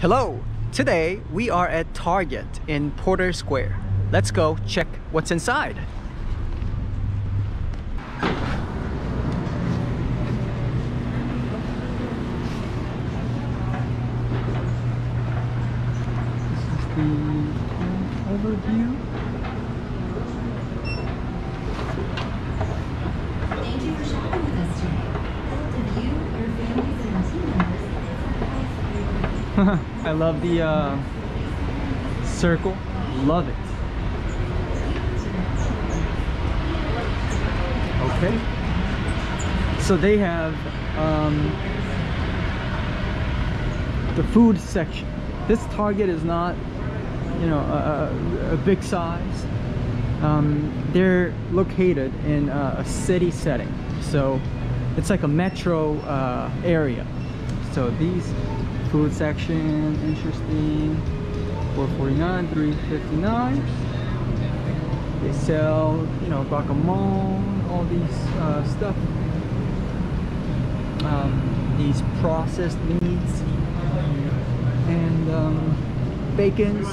Hello! Today we are at Target in Porter Square. Let's go check what's inside. This is the overview. Thank you for shopping with us today. Hope to you, your families, and team members I love the uh, circle. Love it. Okay. So they have um, the food section. This Target is not, you know, a, a, big size. Um, they're located in a, a city setting, so it's like a metro uh, area. So these food section, interesting. 449, 359. They sell, you know, guacamole, all these uh, stuff. Um, these processed meats and um, bacons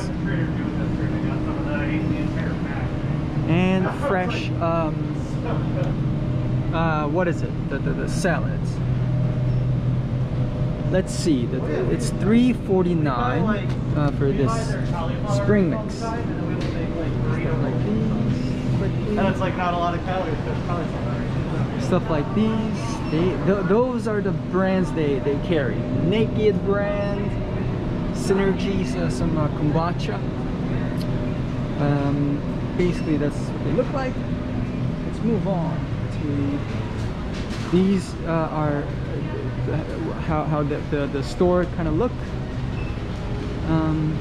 and fresh um, uh, what is it the, the, the salads let's see it's 349 uh, for this spring mix Stuff like these. And it's like not a lot of calories. Stuff like these they th those are the brands they they carry naked brand synergies uh, some uh, kombucha um, basically that's what they look like let's move on to these uh, are how, how the, the, the store kind of look um,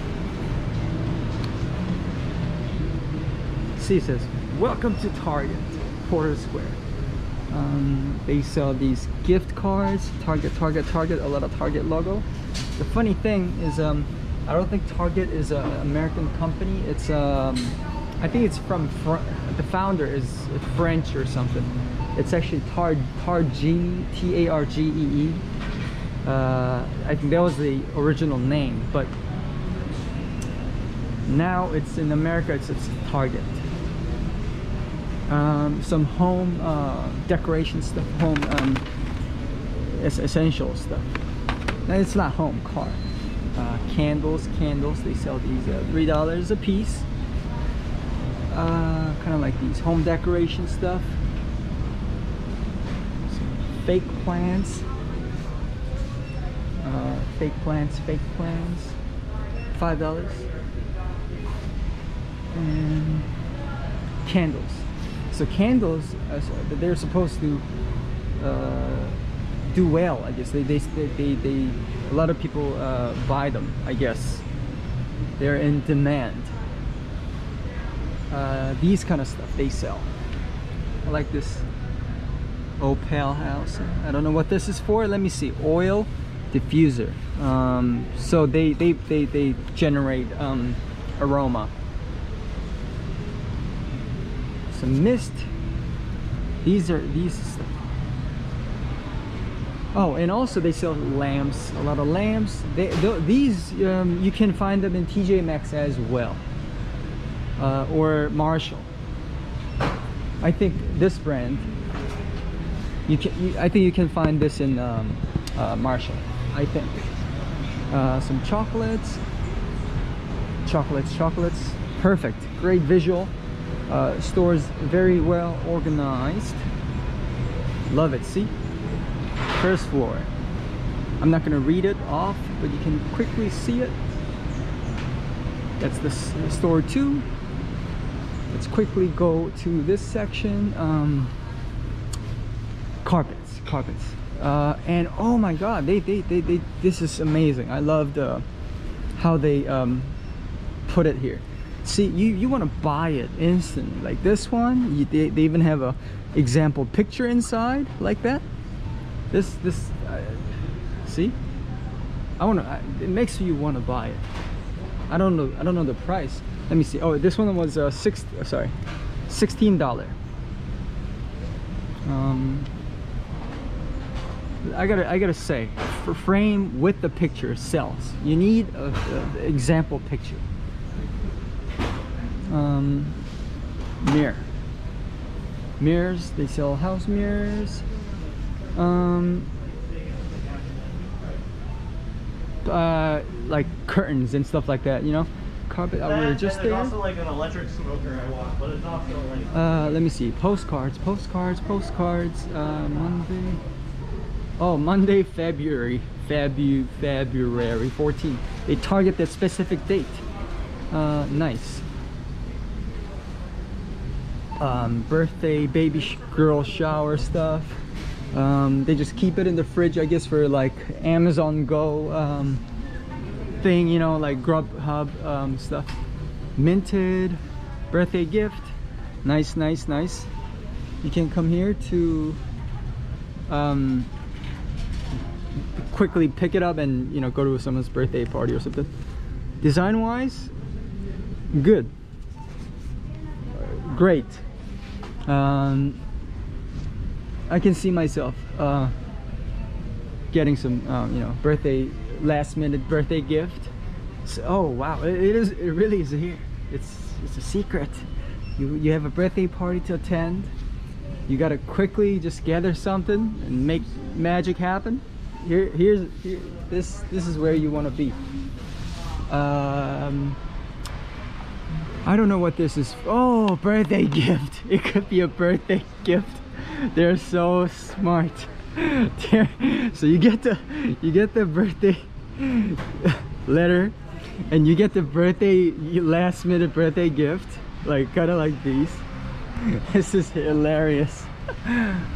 see it says welcome to target porter square. Um, they sell these gift cards target target target a lot of target logo. The funny thing is um, i don't think target is an american company. It's um, i think it's from Fr- the founder is french or something. It's actually tar targee t-a-r-g-e-e uh, i think that was the original name but now it's in america it's, it's target um, some home uh, decoration stuff, home um, es- essential stuff. Now it's not home, car. Uh, candles, candles. They sell these uh, three dollars a piece. Uh, kind of like these home decoration stuff. Some fake plants. Fake plants, fake plants. Five dollars. And candles. So candles, uh, they're supposed to uh, do well. I guess they they, they they they a lot of people uh, buy them. I guess they're in demand. Uh, these kind of stuff they sell. I like this Opalhouse. I don't know what this is for. Let me see. Oil diffuser. Um, so they they they they generate um, aroma. Some mist. These are these oh and also they sell lamps a lot of lamps. They, th these um, you can find them in TJ Maxx as well uh, or Marshall. I think this brand you can you, I think you can find this in um, uh, Marshall I think. Uh, some chocolates. Chocolates chocolates. Perfect. Great visual. Uh, stores very well organized. Love it. See? First floor. I'm not gonna read it off but you can quickly see it. That's the store two. Let's quickly go to this section. Um, carpets carpets uh, and oh my god they, they they they this is amazing. I love the how they um, put it here. See you you want to buy it instantly. Like this one you, they, they even have a example picture inside like that. This this uh, see? I want to it makes you want to buy it. I don't know I don't know the price. Let me see. Oh this one was uh, six uh, sorry 16 dollar. Um I gotta I gotta say, for frame with the picture sells. You need a, a example picture. Um, mirror. Mirrors. They sell house mirrors. Um, uh, like curtains and stuff like that. You know, carpet. Uh, we were just there. also like an electric smoker I want, but it's also like Uh, let me see. Postcards, postcards, postcards. Uh, Monday. Oh, Monday, February, Febu, February 14th. They target that specific date. Uh, nice. Um, birthday, baby sh- girl shower stuff. Um, they just keep it in the fridge, I guess, for like Amazon Go um, thing, you know, like Grubhub um, stuff. Minted birthday gift. Nice, nice, nice. You can come here to um, quickly pick it up and you know go to someone's birthday party or something. Design wise, good, great. Um, I can see myself uh, getting some um, you know birthday last minute birthday gift. So, oh wow, it, it is it really is here. It's it's a secret. You you have a birthday party to attend. You gotta quickly just gather something and make magic happen. Here here's here, this this is where you want to be. Um, I don't know what this is. Oh, birthday gift. It could be a birthday gift. They're so smart. So you get the you get the birthday letter and you get the birthday last minute birthday gift like kind of like these this is hilarious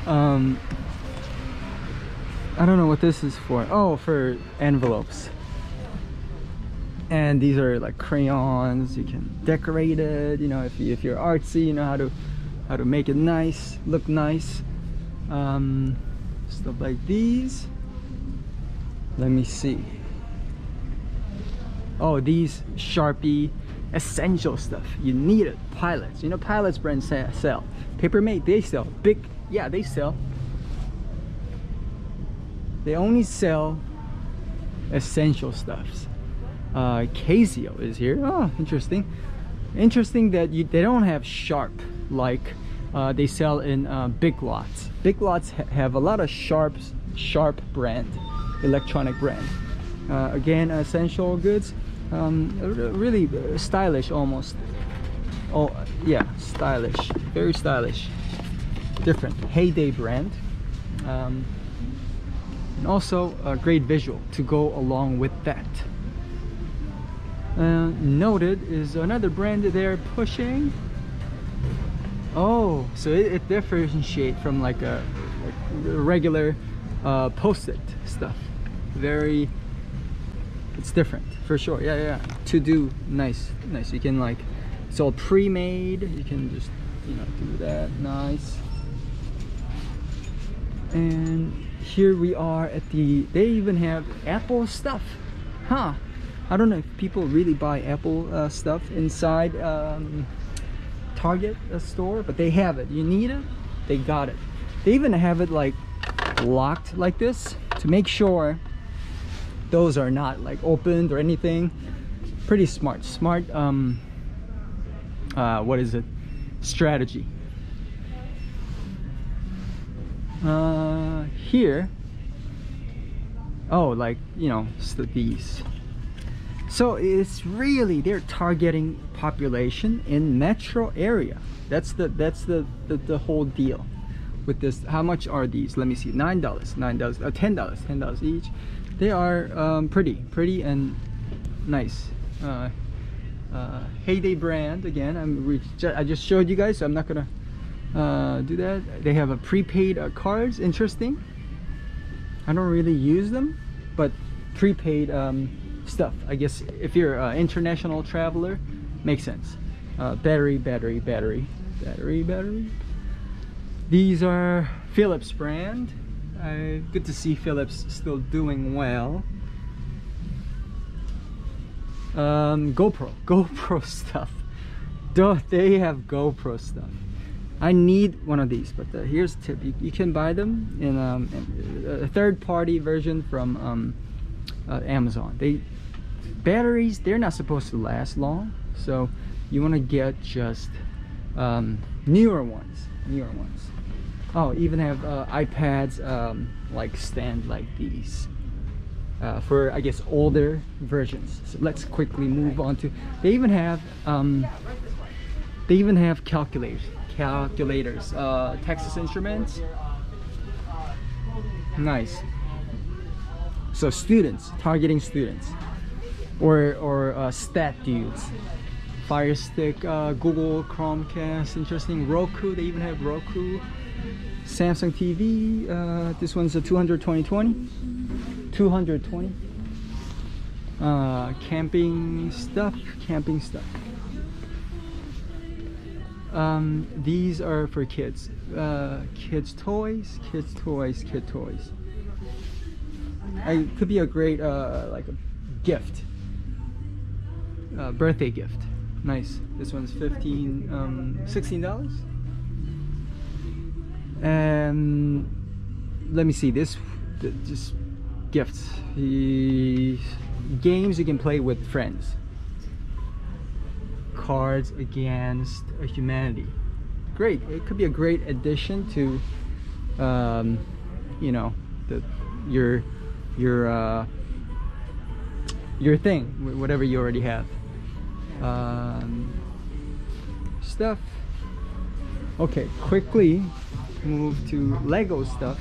um i don't know what this is for. Oh for envelopes. And these are like crayons. You can decorate it you know if, you, if you're artsy you know how to how to make it nice look nice. Um stuff like these. Let me see. Oh these sharpie essential stuff. You need it. Pilots. You know pilots brand sell. Papermate they sell. Big yeah they sell they only sell essential stuffs. Uh casio is here. Oh interesting. Interesting that you they don't have sharp like uh, they sell in uh, big lots. Big lots ha- have a lot of sharp sharp brand electronic brand. Uh, again essential goods um, really uh, stylish almost. Oh yeah stylish very stylish. Different. Heyday brand. Um, and also a great visual to go along with that. Uh, noted is another brand they're pushing. Oh so it, it differentiate from like a, like regular uh, post-it stuff. Very it's different for sure. Yeah yeah. To do nice nice. You can like it's all pre-made. You can just you know do that. Nice. And here we are at the they even have apple stuff. Huh. I don't know if people really buy apple uh, stuff inside um, target uh, store but they have it. You need it they got it. They even have it like locked like this to make sure those are not like opened or anything. Pretty smart smart um uh what is it? Strategy uh here. Oh like you know these. So it's really they're targeting population in metro area. That's the that's the the, the whole deal with this. How much are these? Let me see. Nine dollars nine dollars uh, ten dollars ten dollars each. They are um, pretty pretty and nice. Uh, uh, heyday brand again i'm i just showed you guys so i'm not gonna uh, do that they have a prepaid uh, cards interesting i don't really use them but prepaid um, stuff i guess if you're an international traveler makes sense uh, battery battery battery battery battery these are Philips brand. Good to see Philips still doing well. Um, GoPro, GoPro stuff. They have GoPro stuff. I need one of these, but uh, here's a tip: you, you can buy them in, um, in a third-party version from um, uh, Amazon. They batteries they're not supposed to last long, so you want to get just um, newer ones. Newer ones. Oh, even have uh, iPads um, like stand like these. Uh, for I guess older versions. So let's quickly move on to. They even have um, they even have calculators. Calculators. Uh, Texas Instruments. Nice. So students targeting students, or or uh, stat dudes. Fire Stick, uh, Google Chromecast, interesting. Roku, they even have Roku. Samsung TV, uh, this one's a 220 20. 220 uh, camping stuff camping stuff um, these are for kids. Uh, kids toys kids toys kid toys. It could be a great uh, like a gift. Uh, birthday gift. Nice. This one's 15 um, 16 dollars. And let me see this th- just gifts. The games you can play with friends cards against humanity. Great. It could be a great addition to um, you know the your your uh, your thing whatever you already have. Um, stuff. Okay quickly move to lego stuff.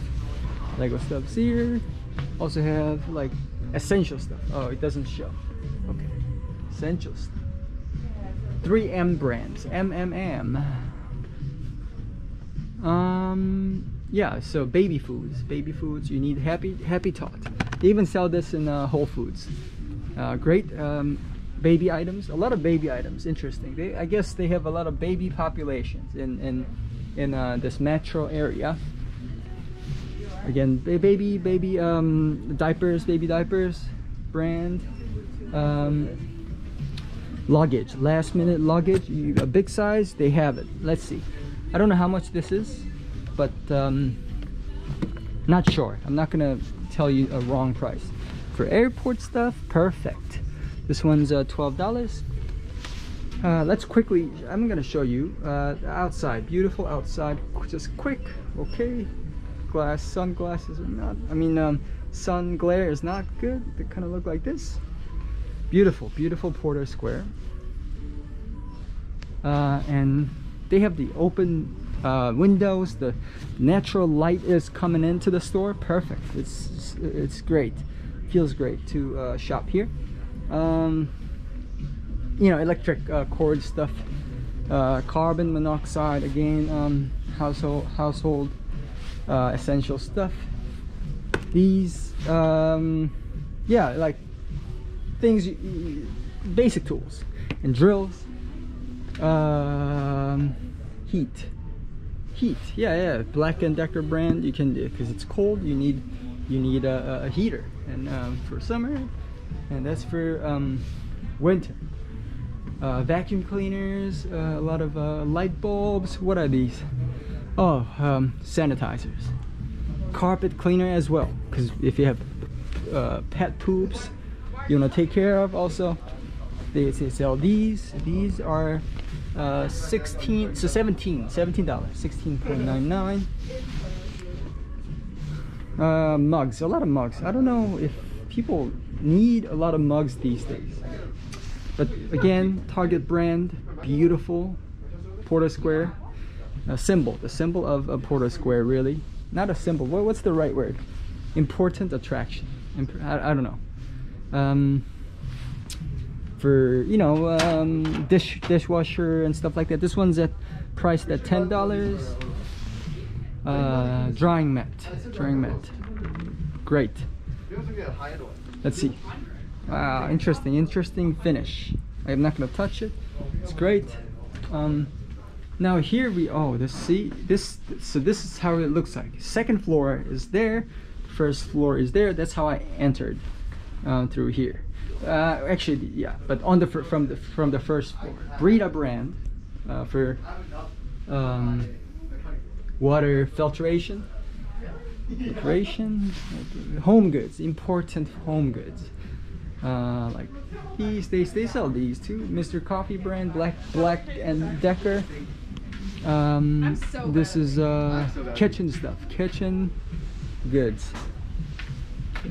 Lego stuff's here. Also have like essential stuff. Oh it doesn't show. Okay. Essential stuff 3m brands. Mmm um yeah so baby foods. Baby foods you need happy happy tot. They even sell this in uh, whole foods. Uh, great um, baby items. A lot of baby items interesting. They i guess they have a lot of baby populations in in in uh, this metro area. Again baby baby um diapers baby diapers brand. Um luggage last minute luggage a big size they have it. Let's see. I don't know how much this is but um not sure. I'm not gonna tell you a wrong price. For airport stuff perfect. This one's uh, $12 uh, let's quickly i'm gonna show you uh, outside. Beautiful outside. Just quick okay. Glass sunglasses are not i mean um, sun glare is not good. They kind of look like this beautiful beautiful porter square. Uh, and they have the open uh, windows. The natural light is coming into the store. Perfect. It's it's great. Feels great to uh, shop here. Um, you know electric uh, cord stuff uh, carbon monoxide again um, household household uh, essential stuff. These um, yeah like things basic tools and drills um, heat. Heat yeah yeah black and decker brand you can because it's cold you need you need a, a- a heater. And um, for summer and that's for um, winter. Uh, vacuum cleaners uh, a lot of uh, light bulbs what are these? Oh um, sanitizers. Carpet cleaner as well because if you have uh, pet poops you want to take care of also? They, they sell these these are uh, 16 so 17 17 dollars 16.99 uh, mugs a lot of mugs. I don't know if people need a lot of mugs these days. But again Target brand beautiful Porter Square. A symbol the symbol of a Porter Square really. Not a symbol what, what's the right word? Important attraction. I, I don't know um, for you know um, dish dishwasher and stuff like that. This one's at priced at ten dollars. Uh, drying mat drying mat. Great. Let's see. Wow interesting interesting finish. I'm not gonna touch it. It's great. Um, now here we oh this see this so this is how it looks like. Second floor is there. First floor is there. That's how i entered um, through here. Uh, actually yeah but on the fir- from the from the first floor Brita brand uh, for um, water filtration filtration home goods important home goods. Uh, like these they, they sell these too. Mr coffee brand black black and decker. Um, this is uh, kitchen stuff kitchen goods.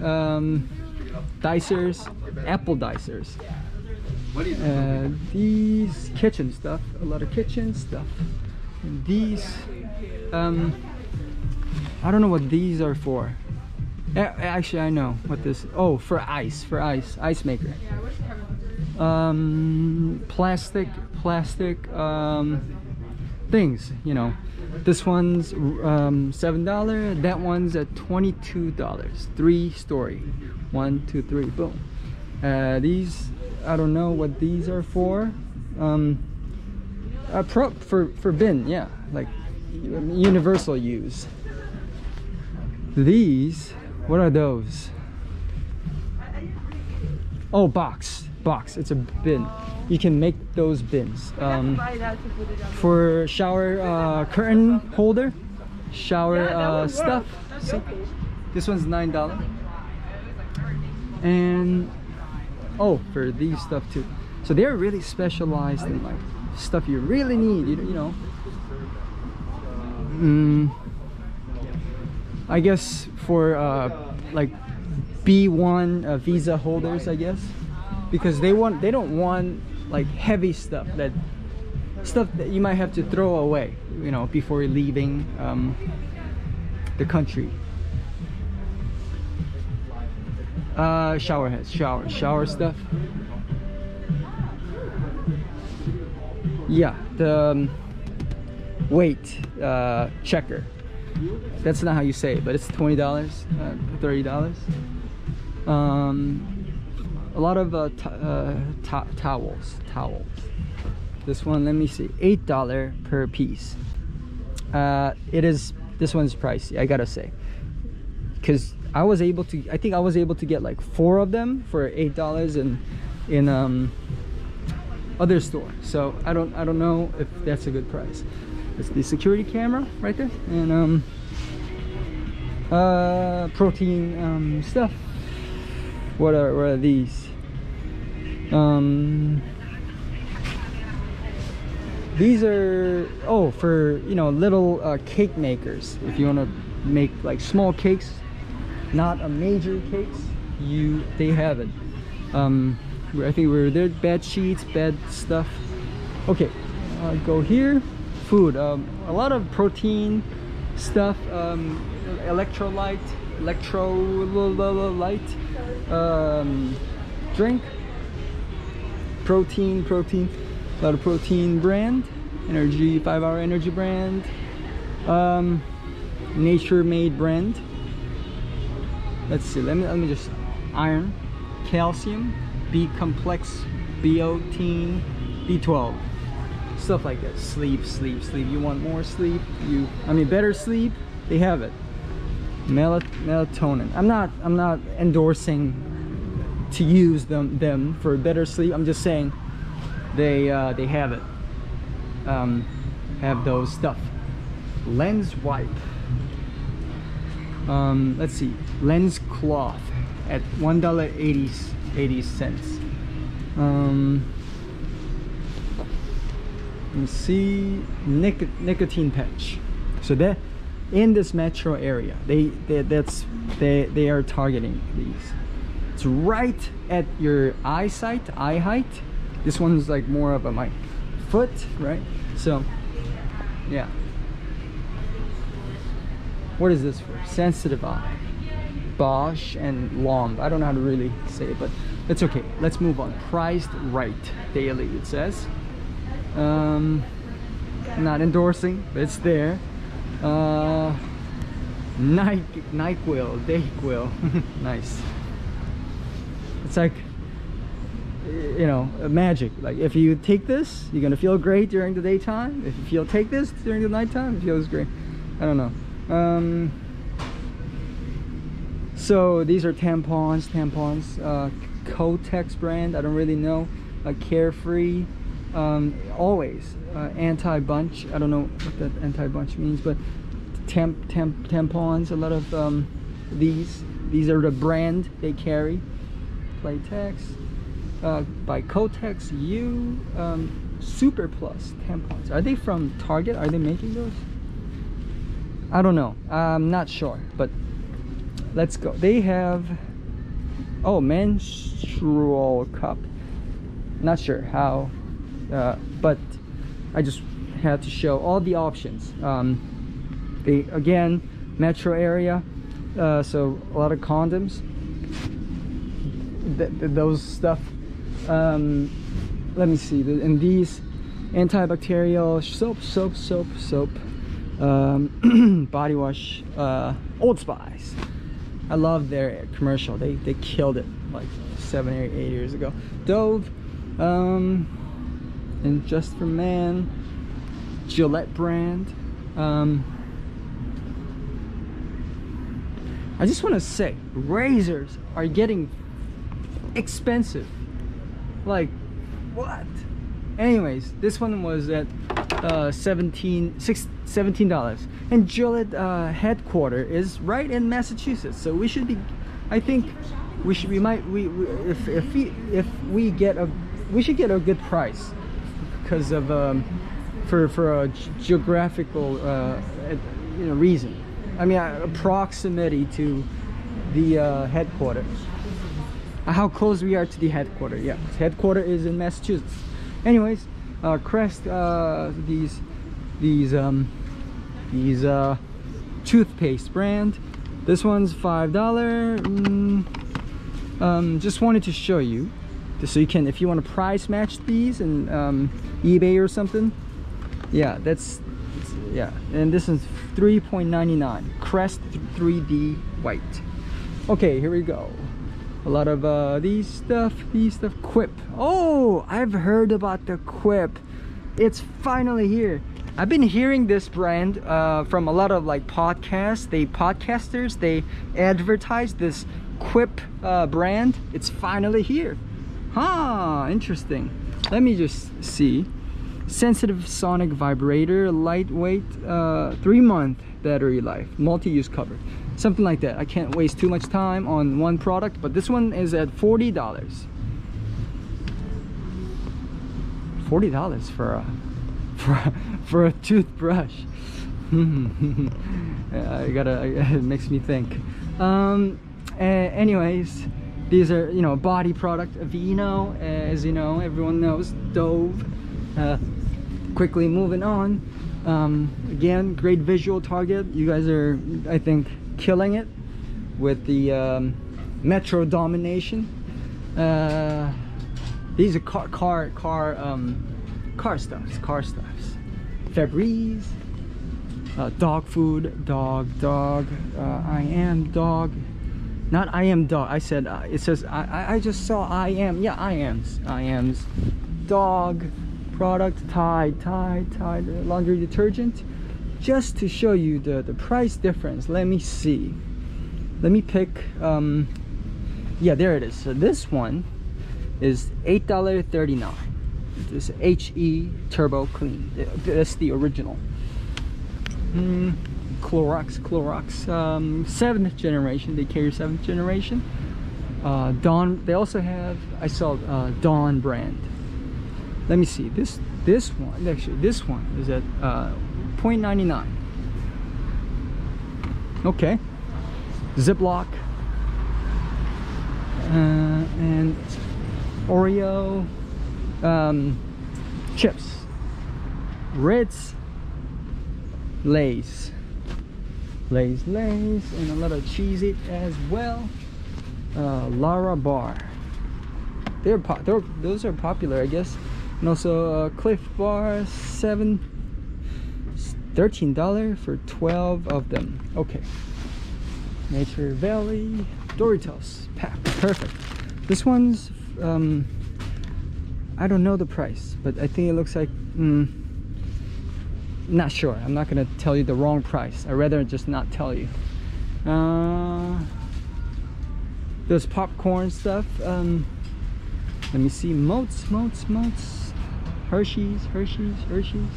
Um, dicers apple dicers. Uh, these kitchen stuff a lot of kitchen stuff. And these um, I don't know what these are for. A- actually I know what this oh for ice for ice ice maker. Um, plastic plastic um, things you know. This one's um, seven dollar that one's at 22 dollars. Three story. One two three boom. Uh, these I don't know what these are for. Um, uh, pro for for bin yeah like universal use. These what are those? Oh box box. It's a bin you can make those bins. Um, for shower uh, curtain holder shower uh, stuff. See? this one's nine dollar. And oh for these stuff too. So they're really specialized in like stuff you really need you, you know. Mm, I guess for uh, like B1 uh, visa holders I guess. Because they want they don't want like heavy stuff that stuff that you might have to throw away you know before leaving um, the country. Uh, shower heads shower shower stuff. Yeah the um, weight uh, checker. That's not how you say it but it's $20 uh, $30 um, a lot of uh, uh, to- towels towels. This one let me see eight dollar per piece. Uh, it is this one's pricey I gotta say. Because I was able to I think I was able to get like four of them for eight dollars in in um other store. So I don't I don't know if that's a good price. It's the security camera right there and um uh protein um stuff. What are what are these um these are oh for you know little uh, cake makers. If you want to make like small cakes not a major cakes you they have it. Um i think we're there bed sheets bed stuff. Okay uh, go here. Food um a lot of protein stuff um electrolyte electrolyte um drink protein protein a lot of protein brand energy five hour energy brand um nature made brand. Let's see let me let me just iron calcium b complex biotin b12 stuff like that. Sleep sleep sleep. You want more sleep? You i mean better sleep? They have it. Mel melatonin. I'm not i'm not endorsing to use them them for better sleep. I'm just saying they uh, they have it. Um, have those stuff. Lens wipe. Um, let's see. Lens cloth at one dollar 80 80 cents. Um, let's see. Nic nicotine patch. So that in this metro area. They, they that's they they are targeting these it's right at your eyesight eye height. This one's like more of a my foot right? So yeah. What is this for? Sensitive eye. Bausch and Lomb I don't know how to really say it but it's okay. Let's move on. Priced right daily it says. Um not endorsing but it's there. Uh Nike NyQuil Dayquil nice it's like you know magic. Like if you take this you're gonna feel great during the daytime. If you take this during the nighttime it feels great. I don't know. Um so these are tampons tampons. Uh Kotex brand I don't really know. Uh, carefree. Um always. Uh, anti-bunch. I don't know what that anti-bunch means but temp temp tampons a lot of um, these. These are the brand they carry playtex uh, by kotex u um, super plus tampons are they from target? Are they making those? I don't know. I'm not sure but let's go. They have oh menstrual cup. Not sure how uh, but I just had to show all the options. Um, they again metro area uh, so a lot of condoms th th those stuff um, let me see and these antibacterial soap soap soap soap um, body wash uh, Old Spice. I love their commercial. They, they killed it like seven or eight years ago. Dove um, and just for man Gillette brand um, I just want to say razors are getting expensive. Like what? Anyways this one was at uh 17 six 17 dollars. And Gillette uh, headquarter is right in Massachusetts so we should be I think we should we might we, we if if we if we get a we should get a good price because of um for for a geographical uh you know reason. I mean proximity to the uh, headquarters how close we are to the headquarters yeah. Headquarters is in massachusetts. Anyways uh crest uh these these um these uh toothpaste brand. This one's five dollar mm, um just wanted to show you just so you can if you want to price match these and um ebay or something. Yeah that's yeah and this is 3.99 crest 3d white. Okay here we go a lot of uh these stuff these stuff. Quip. Oh i've heard about the quip. It's finally here. I've been hearing this brand uh from a lot of like podcasts. They podcasters they advertise this quip uh brand. It's finally here. Huh interesting. Let me just see. Sensitive sonic vibrator lightweight uh three month battery life multi-use cover something like that. I can't waste too much time on one product but this one is at 40 dollars. 40 dollars for a for a, for a toothbrush. I gotta it makes me think. Um anyways these are you know body product Vino as you know everyone knows Dove uh, quickly moving on. Um, again great visual target. You guys are I think killing it with the um, metro domination. Uh, these are car car car um, car stuffs car stuffs. Febreze uh, dog food dog dog uh, I am dog. Not I am dog I said uh, it says I, I just saw I am yeah I am's I am's. Dog product Tide Tide Tide laundry detergent just to show you the the price difference let me see let me pick um yeah there it is so this one is eight dollar 39 this he turbo clean that's the original Mm, Clorox, Clorox, um, seventh generation. They carry seventh generation. Uh, Dawn. They also have. I saw uh, Dawn brand. Let me see. This this one actually this one is at uh, 0.99. Okay. Ziploc. Uh, and Oreo um, chips. Ritz Lay's. Lay's, Lay's, and a lot of Cheez-It as well. Uh, Lara Bar. They're, they're those are popular, I guess. And also uh, Clif Bar, seven, thirteen dollar for twelve of them. Okay. Nature Valley, Doritos pack, perfect. This one's um, I don't know the price, but I think it looks like. Mm, not sure i'm not gonna tell you the wrong price i'd rather just not tell you uh there's popcorn stuff um let me see moats moats moats hershey's hershey's hershey's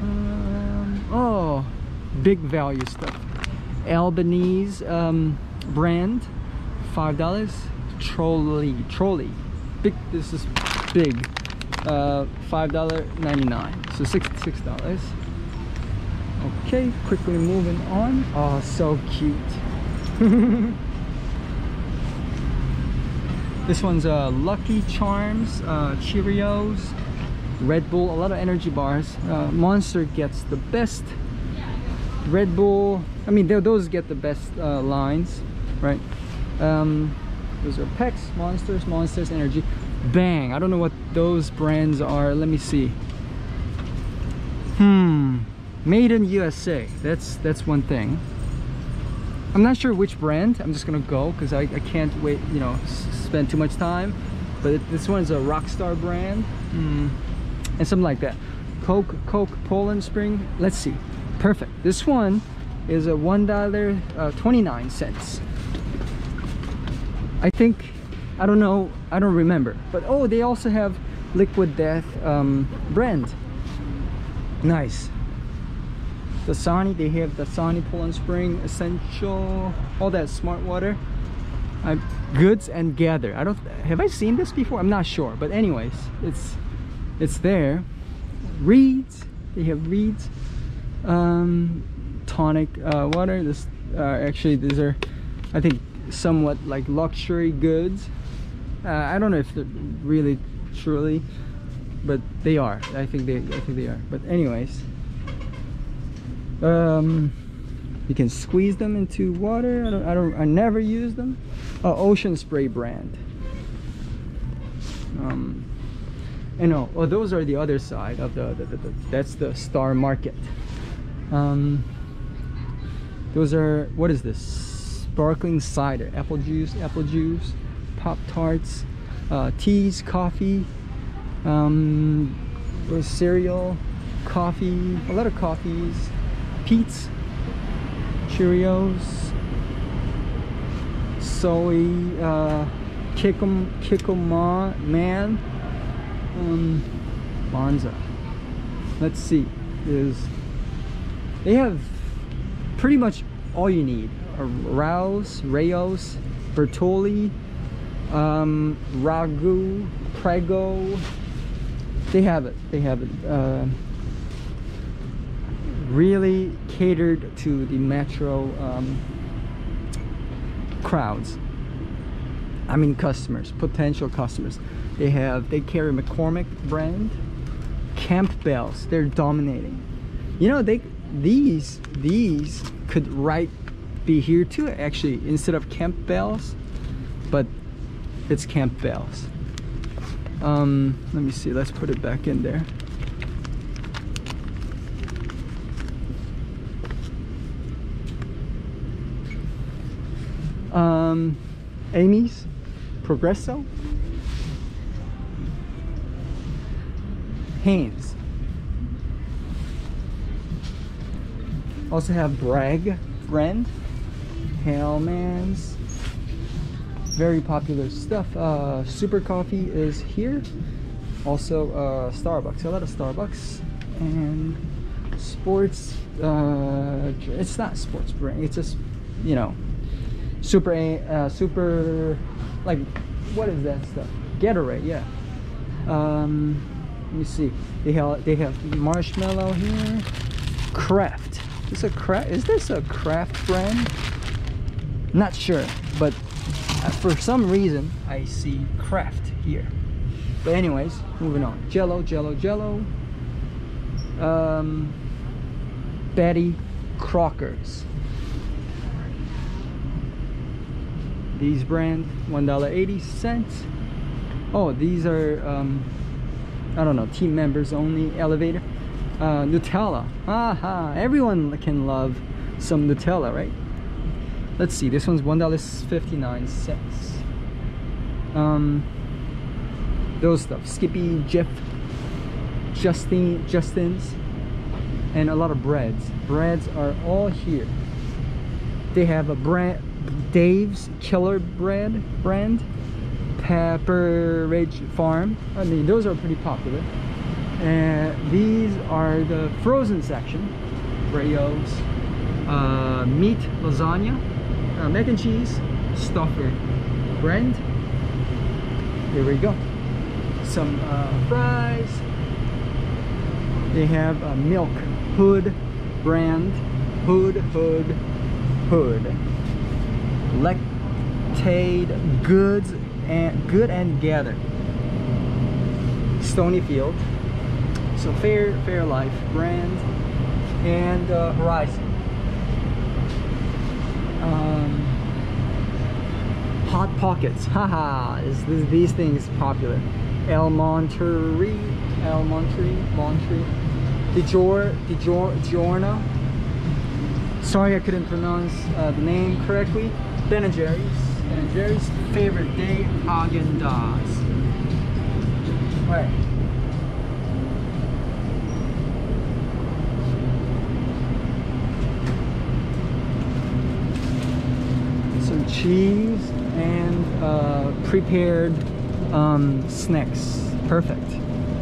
um oh big value stuff. Albanese um, brand, five dollars. Trolli, trolli, big. This is big. Uh, five dollar ninety nine. So sixty-six dollars. Okay, quickly moving on. Oh, so cute. this one's uh, Lucky Charms, uh, Cheerios, Red Bull, a lot of energy bars. Uh, Monster gets the best. Red Bull, I mean, those get the best uh, lines, right? Um, those are Pecs, Monsters, Monsters, Energy. Bang, I don't know what those brands are. Let me see. Hmm, made in USA. That's that's one thing. I'm not sure which brand. I'm just gonna go because I, I can't wait, you know, spend too much time. But it, this one is a Rockstar brand, Hmm. And something like that. Coke, Coke, Poland Spring. Let's see. Perfect. This one is a one dollar uh, twenty nine cents. I think I don't know. I don't remember. But oh, they also have Liquid Death um, brand. Nice. The Dasani, they have the Dasani Poland Spring Essential, all that smart water. Uh, goods and gather. I don't have I seen this before? I'm not sure, but anyways, it's it's there. Reeds, they have reeds. Um, tonic uh, water. This uh, actually these are, I think, somewhat like luxury goods. Uh, I don't know if they're really truly, but they are. I think they I think they are. But anyways um you can squeeze them into water i don't i don't i never use them ocean spray brand um and no oh those are the other side of the, the, the, the that's the star market. Um those are what is this? Sparkling cider. Apple juice apple juice pop tarts uh, teas coffee um cereal coffee a lot of coffees Pete's, Cheerios, Soy, uh, Kickum, Kickuma Man, um. Let's see. There's, they have pretty much all you need. Rouse, Rao's, Bertolli, um, Ragu, Prego. They have it. They have it. Uh, really catered to the metro um, crowds i mean customers potential customers. They have they carry mccormick brand campbell's they're dominating. You know they these these could right be here too actually instead of campbell's but it's campbell's um let me see let's put it back in there. Um, Amy's, Progresso, Hanes. Also have Bragg brand, Hellmann's, very popular stuff. Uh, Super Coffee is here. Also uh, Starbucks, a lot of Starbucks and sports. Uh, it's not sports brand. It's just you know super uh, super like what is that stuff? Gatorade yeah. Um let me see. They have they have marshmallow here. Kraft is a Kraft is this a Kraft brand? Not sure but uh, for some reason I see Kraft here. But anyways moving on. Jello jello jello. Um Betty Crockers these brand one dollar 80 cents. Oh these are um i don't know team members only elevator. Uh nutella. Aha everyone can love some nutella right? Let's see this one's one dollar 59 cents. Um those stuff skippy jeff justin justin's and a lot of breads. Breads are all here. They have a brand Dave's Killer Bread brand, Pepperidge Farm. I mean, those are pretty popular. And these are the frozen section. Rao's, uh, meat lasagna, uh, mac and cheese, Stouffer brand. Here we go. Some uh, fries. They have a milk hood brand. Hood, hood, hood. Lactaid goods and good and gather. Stonyfield. So Fair Fair Life brand and uh, Horizon. Um, Hot Pockets, haha, is this, these things popular. El Monterey, El Monterey, Monterey, Dior, Dior, Diorno. Sorry I couldn't pronounce uh, the name correctly. Ben and Jerry's, Ben and Jerry's favorite day, Haagen Dazs. Right. some cheese and uh, prepared um, snacks. Perfect.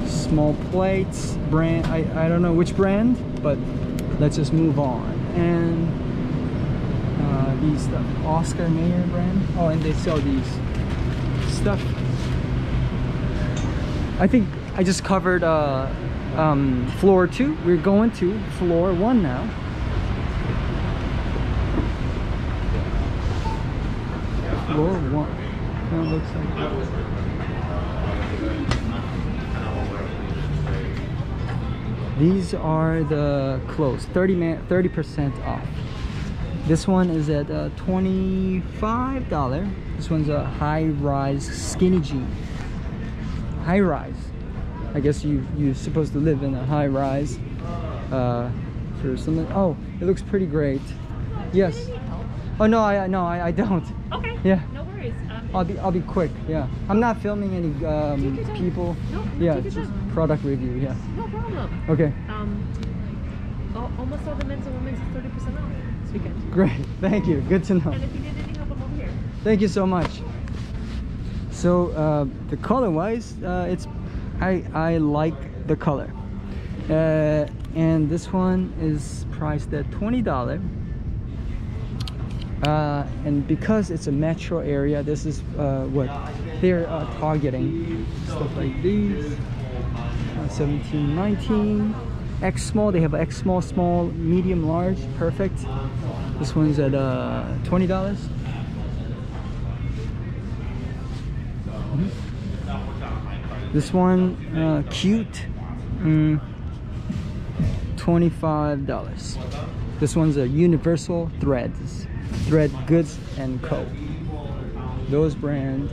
Small plates, brand, I, I don't know which brand, but let's just move on. And these Oscar Mayer brand. Oh, and they sell these stuff. I think I just covered uh, um, floor two. We're going to floor one now. Floor one. Of looks like. These are the clothes. 30 man, 30% off. This one is at uh, $25. This one's a high-rise skinny jean. High-rise. I guess you you're supposed to live in a high-rise. Uh, for something. Oh, it looks pretty great. Yes. Oh no, I no, I, I don't. Okay. Yeah. No worries. Um, I'll be I'll be quick. Yeah, I'm not filming any um, Take your time. people. No, yeah, it's just time. product review. Yeah. no problem. Okay. Um, almost all the men's and women's 30% off weekend. Great. Thank you. Good to know. And if you need anything, them over here. Thank you so much. So uh, the color wise, uh, it's I I like the color. Uh, and this one is priced at twenty dollar. Uh, and because it's a metro area, this is uh, what they're uh, targeting. Stuff like these. Uh, 17, 19. X small, they have X small, small, medium, large, perfect. This one's at uh, $20. This one, uh, cute, mm, $25. This one's a Universal Threads, Thread Goods and Co. Those brand.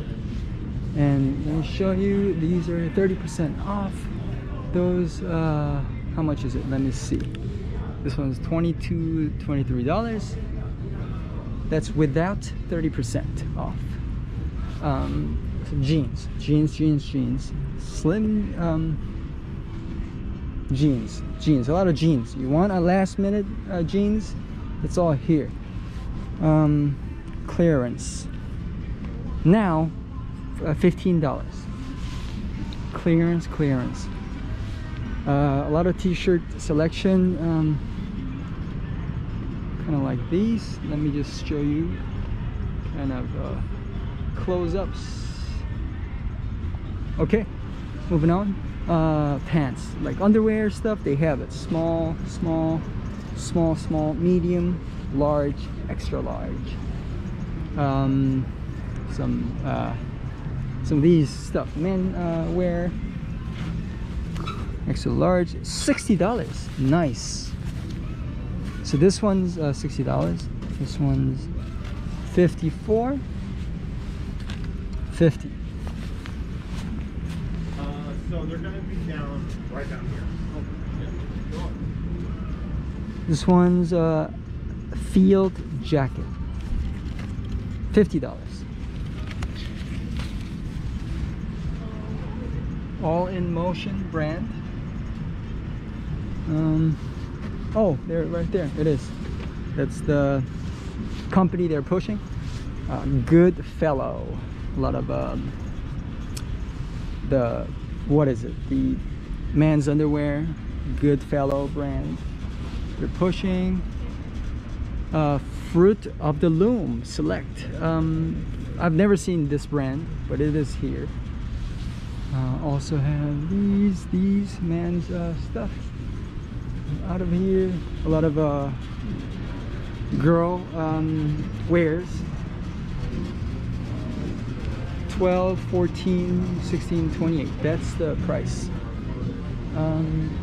And let me show you, these are 30% off. Those, uh, how much is it? Let me see. This one's 22 $23. That's without 30% off. Um, so jeans, jeans, jeans, jeans. Slim um, jeans, jeans. A lot of jeans. You want a last minute uh, jeans? It's all here. Um, clearance. Now, uh, $15. Clearance, clearance. Uh, a lot of t-shirt selection. Um, kind of like these. Let me just show you kind of uh, close-ups. Okay, moving on. Uh, pants, like underwear stuff, they have it. Small, small, small, small, medium, large, extra large. Um, some uh, some of these stuff. Men uh, wear extra large, sixty dollars. Nice. So this one's uh, sixty dollars. This one's fifty-four. Fifty. Uh, so they're gonna be down right down here. Yeah. Go on. This one's a field jacket. Fifty dollars. All in motion brand. Um, oh, there, right there. It is. That's the company they're pushing. Uh, Goodfellow. A lot of um, the what is it? The man's underwear. Goodfellow brand. They're pushing. uh, fruit of the loom select um, I've never seen this brand but it is here uh, also have these these man's uh, stuff out of here. A lot of uh, girl um, wears 12 14 16 28 that's the price. Um,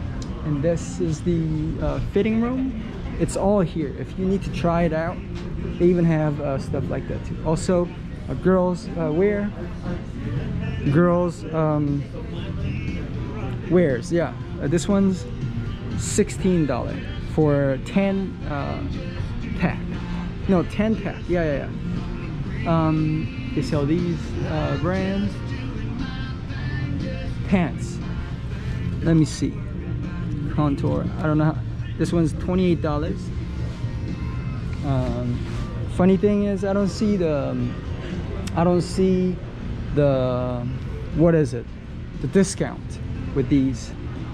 and this is the uh, fitting room. It's all here. If you need to try it out they even have uh, stuff like that too. Also girls uh, wear. Girls um, wears yeah. Uh, this one's $16 for 10 uh, pack. No 10 pack. Yeah yeah yeah. Um, they sell these uh, brands. Pants. Let me see. Contour. I don't know how, this one's $28 um, funny thing is I don't see the um, I don't see the what is it? The discount with these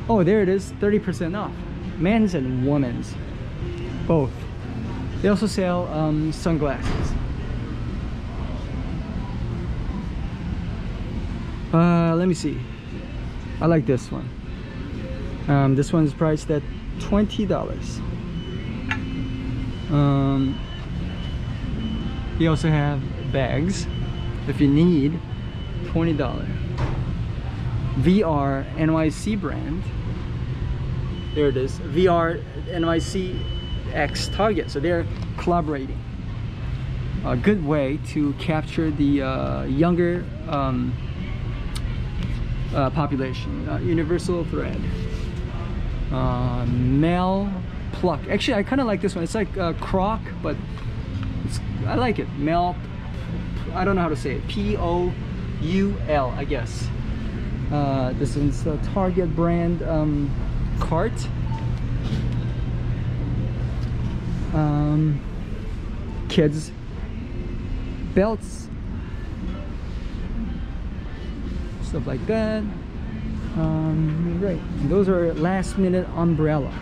oh there it is 30% off. Men's and women's. Both. They also sell um, sunglasses. Uh, let me see. I like this one. Um, this one's priced at $20 um, they also have bags. If you need $20 VR NYC brand. There it is. VR NYC X Target. So they're collaborating. A good way to capture the uh, younger um, uh, population. Uh, universal thread. Uh, male pluck. Actually I kind of like this one. It's like uh, croc but I like it. Male I don't know how to say it. P-O-U-L I guess uh, this is a Target brand um, cart. Um, kids belts. Stuff like that. Um, great and those are last minute umbrella.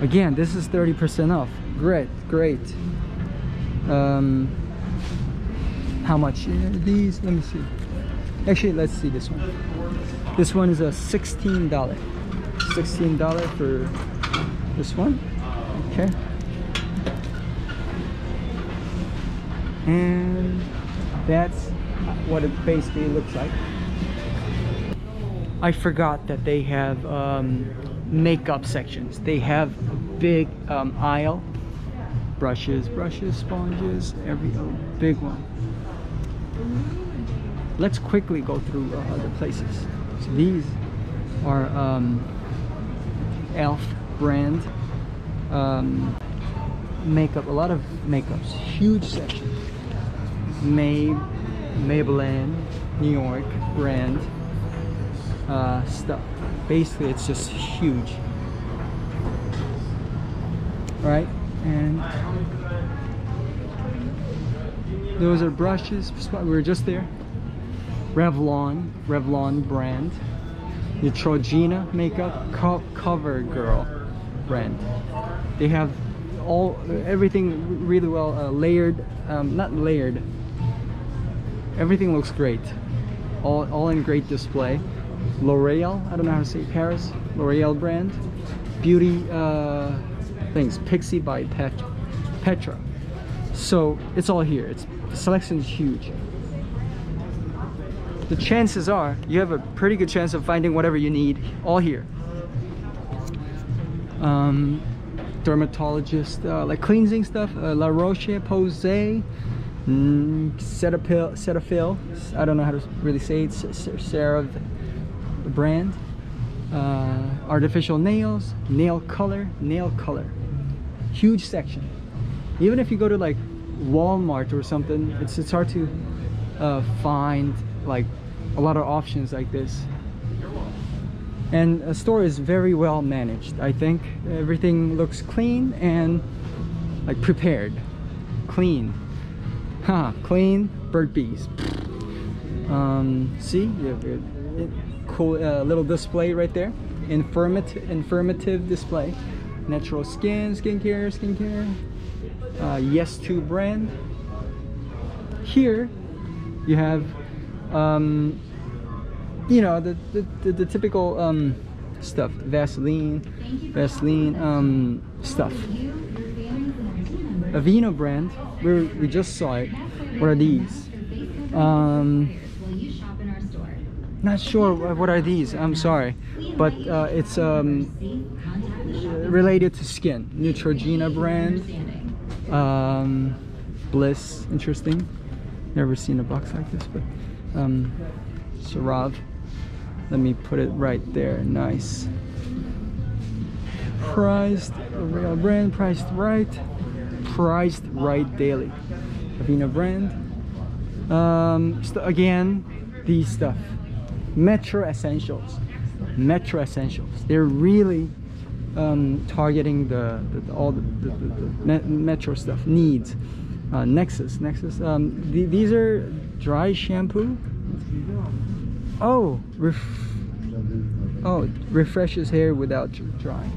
Again this is 30% off. Great great. Um, how much these? Let me see. Actually let's see this one this one is a $16 $16 for this one? Okay. And that's what it basically looks like. I forgot that they have um, makeup sections. They have a big um, aisle. Brushes brushes sponges every oh, big one. Let's quickly go through uh, other places so these are um, elf brand um, makeup a lot of makeups huge section. May Maybelline New York brand uh, stuff. Basically it's just huge. Right? And those are brushes we were just there Revlon Revlon brand. Neutrogena makeup Co cover girl brand. They have all everything really well uh, layered um, not layered. Everything looks great. All, all in great display. L'Oreal I don't know how to say Paris L'Oreal brand. Beauty uh, things Pixi by Pet Petra. So it's all here. It's the selection is huge the chances are you have a pretty good chance of finding whatever you need all here. Um, dermatologist uh, like cleansing stuff uh, La Roche Posay mm, Cetaphil, Cetaphil I don't know how to really say it CeraVe brand. Uh, artificial nails nail color nail color. Huge section. Even if you go to like Walmart or something it's it's hard to uh, find like a lot of options like this. And a store is very well managed I think. Everything looks clean and like prepared. Clean. Huh clean bird bees. Um, see? You have cool uh, little display right there. Informative informative display. Natural skin skincare skincare. Uh, Yes To brand. Here, you have, um, you know, the the, the, the typical um, stuff: Vaseline, Vaseline um, stuff. Aveeno brand. We we just saw it. What we're these? Um. Not sure what are these. I'm sorry, but uh, it's um, related to skin. Neutrogena brand. Um, Bliss, interesting. Never seen a box like this, but um, CeraVe. Let me put it right there. Nice. Priced, real brand, priced right. Priced right daily. Aveeno brand. Um, again, these stuff. Metro Essentials. Metro Essentials. They're really um, targeting the, the, all the, the, the, the me- Metro stuff needs. Uh, Nexxus, Nexxus. Um, the, these are dry shampoo. Oh, ref- oh, refreshes hair without drying.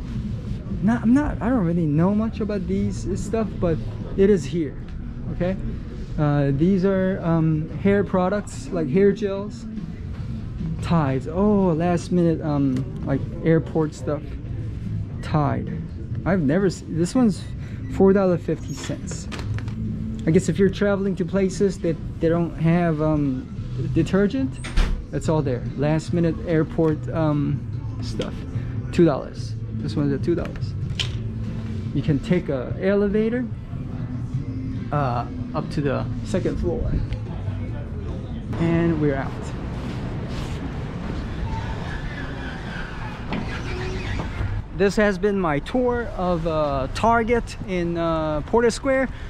Not, I'm not. I don't really know much about these stuff, but it is here. Okay. Uh, these are um, hair products like hair gels. Tides. Oh, last minute um like airport stuff. Tide. I've never. This one's four dollar fifty cents. I guess if you're traveling to places that they don't have um, detergent, that's all there. Last minute airport um, stuff. Two dollars. This one's at two dollars. You can take a elevator uh, up to the second floor, and we're out. this has been my tour of uh, Target in uh, Porter Square.